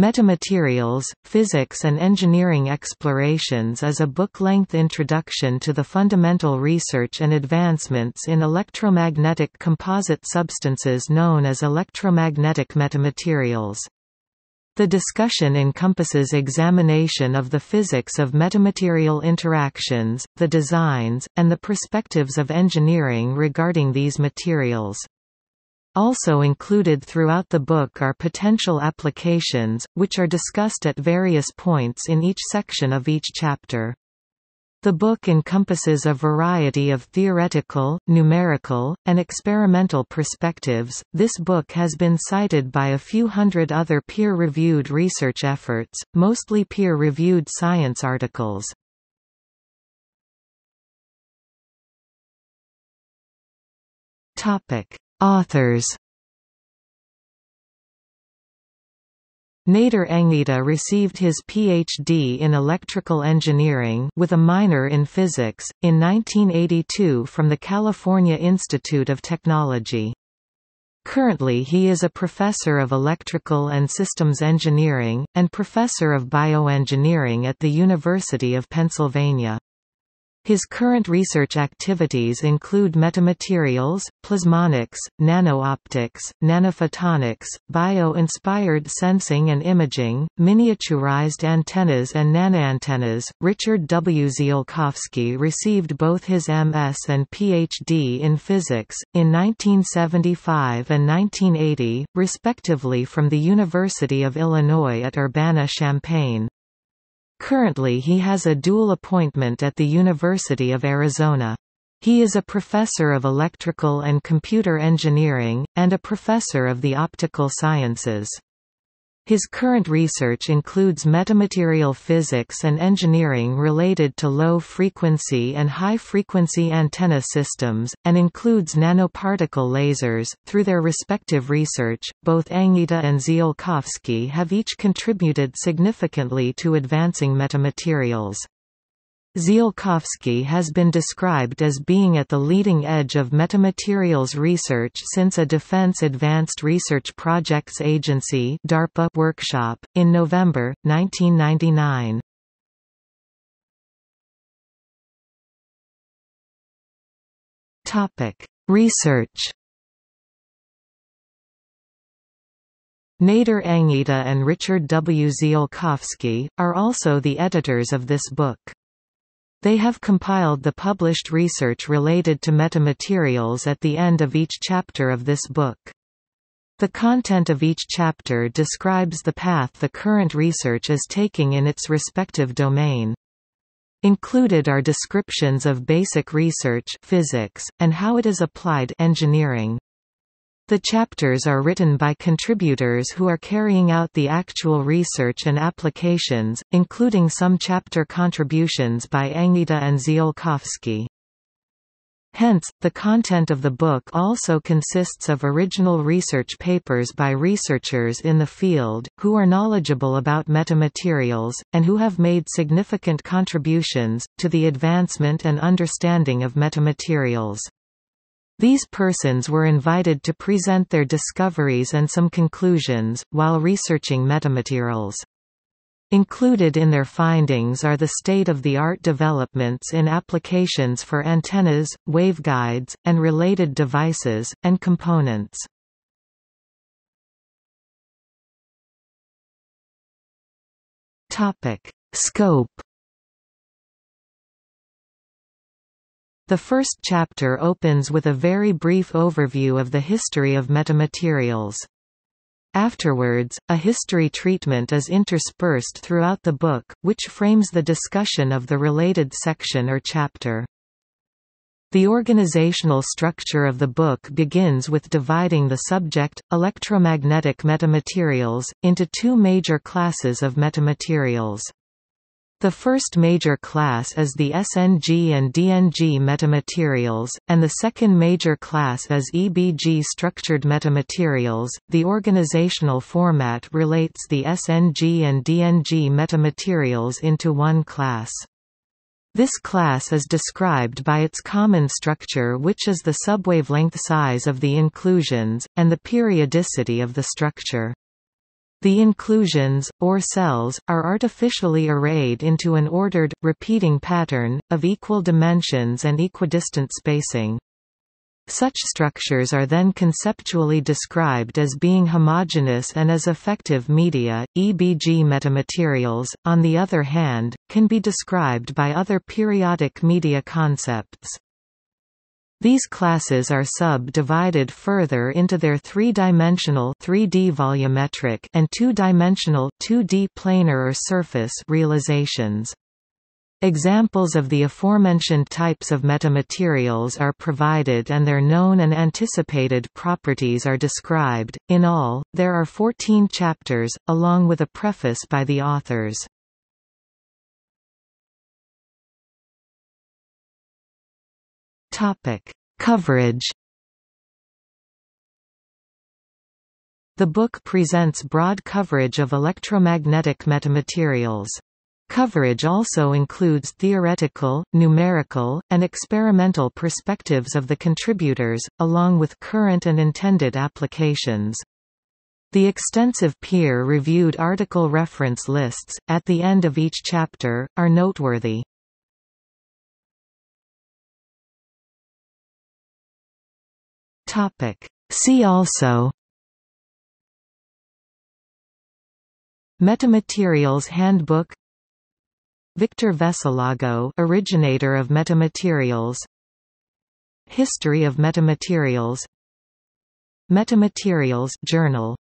Metamaterials, Physics and Engineering Explorations is a book-length introduction to the fundamental research and advancements in electromagnetic composite substances known as electromagnetic metamaterials. The discussion encompasses examination of the physics of metamaterial interactions, the designs, and the perspectives of engineering regarding these materials. Also included throughout the book are potential applications, which are discussed at various points in each section of each chapter. The book encompasses a variety of theoretical, numerical, and experimental perspectives. This book has been cited by a few hundred other peer reviewed research efforts, mostly peer reviewed science articles. Topic Authors Nader Engheta received his Ph.D. in electrical engineering with a minor in physics, in 1982 from the California Institute of Technology. Currently he is a professor of electrical and systems engineering, and professor of bioengineering at the University of Pennsylvania. His current research activities include metamaterials, plasmonics, nano-optics, nanophotonics, bio-inspired sensing and imaging, miniaturized antennas and nanoantennas. Richard W. Ziolkowski received both his MS and PhD in physics, in 1975 and 1980, respectively from the University of Illinois at Urbana-Champaign. Currently he has a dual appointment at the University of Arizona. He is a professor of electrical and computer engineering, and a professor of the optical sciences. His current research includes metamaterial physics and engineering related to low-frequency and high-frequency antenna systems, and includes nanoparticle lasers. Through their respective research, both Engheta and Ziolkowski have each contributed significantly to advancing metamaterials. Ziolkowski has been described as being at the leading edge of metamaterials research since a Defense Advanced Research Projects Agency DARPA workshop, in November, 1999. Research Nader Engheta and Richard W. Ziolkowski, are also the editors of this book. They have compiled the published research related to metamaterials at the end of each chapter of this book. The content of each chapter describes the path the current research is taking in its respective domain. Included are descriptions of basic research physics, and how it is applied engineering. The chapters are written by contributors who are carrying out the actual research and applications, including some chapter contributions by Engheta and Ziolkowski. Hence, the content of the book also consists of original research papers by researchers in the field, who are knowledgeable about metamaterials, and who have made significant contributions, to the advancement and understanding of metamaterials. These persons were invited to present their discoveries and some conclusions, while researching metamaterials. Included in their findings are the state-of-the-art developments in applications for antennas, waveguides, and related devices, and components. Scope The first chapter opens with a very brief overview of the history of metamaterials. Afterwards, a history treatment is interspersed throughout the book, which frames the discussion of the related section or chapter. The organizational structure of the book begins with dividing the subject, electromagnetic metamaterials, into two major classes of metamaterials. The first major class is the SNG and DNG metamaterials, and the second major class is EBG structured metamaterials. The organizational format relates the SNG and DNG metamaterials into one class. This class is described by its common structure which is the subwavelength size of the inclusions, and the periodicity of the structure. The inclusions, or cells, are artificially arrayed into an ordered, repeating pattern, of equal dimensions and equidistant spacing. Such structures are then conceptually described as being homogeneous and as effective media. EBG metamaterials, on the other hand, can be described by other periodic media concepts. These classes are sub-divided further into their three-dimensional 3D volumetric and two-dimensional 2D planar or surface realizations. Examples of the aforementioned types of metamaterials are provided and their known and anticipated properties are described. In all, there are 14 chapters, along with a preface by the authors. Topic: Coverage. The book presents broad coverage of electromagnetic metamaterials. Coverage also includes theoretical, numerical, and experimental perspectives of the contributors, along with current and intended applications. The extensive peer-reviewed article reference lists, at the end of each chapter, are noteworthy. Topic. See also Metamaterials Handbook Victor Veselago originator of metamaterials History of metamaterials Metamaterials Journal